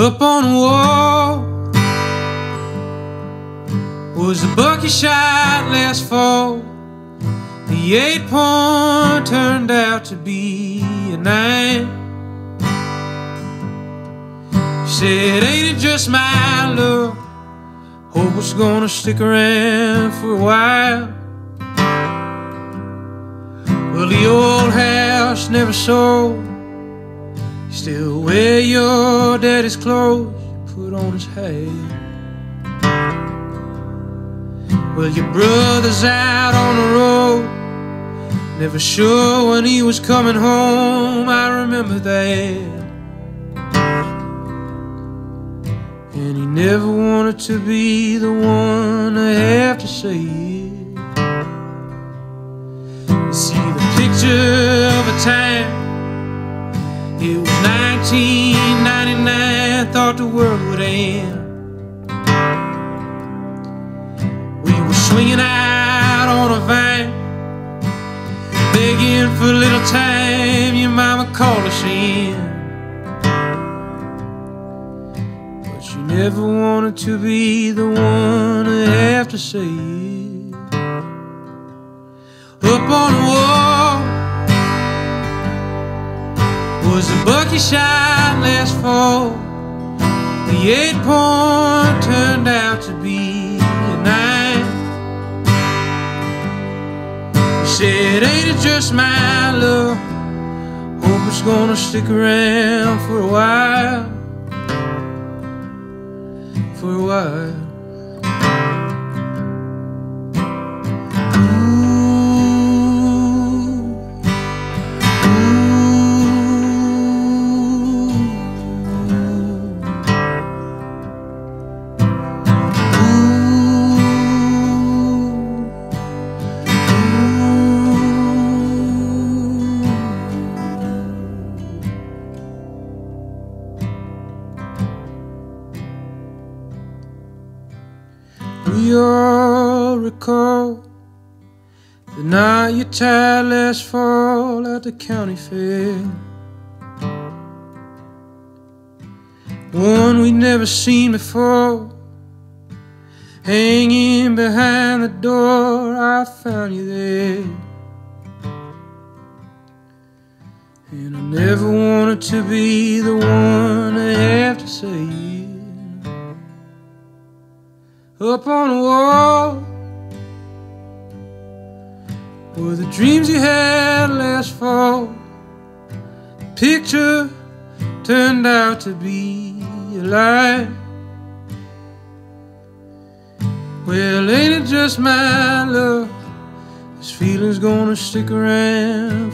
Up on the wall was the bucket shot last fall. The eight point turned out to be a nine. She said, Ain't it just my luck? Hope it's gonna stick around for a while. Well, the old house never sold. Still wear your daddy's clothes put on his head. Well, your brother's out on the road, never sure when he was coming home. I remember that. And he never wanted to be the one to have to say it. You see the picture thought the world would end. We were swinging out on a vine, begging for a little time. Your mama called us in. But she never wanted to be the one to have to say it. Up on the wall was a bucket shot last fall. The eight point turned out to be a nine. He said, Ain't it just my luck? Hope it's gonna stick around for a while. For a while. All recall the night you tied last fall at the county fair. One we'd never seen before. Hanging behind the door, I found you there. And I never wanted to be the one to have to say up on the wall were the dreams you had last fall. The picture turned out to be a lie. Well, ain't it just my love? This feeling's gonna stick around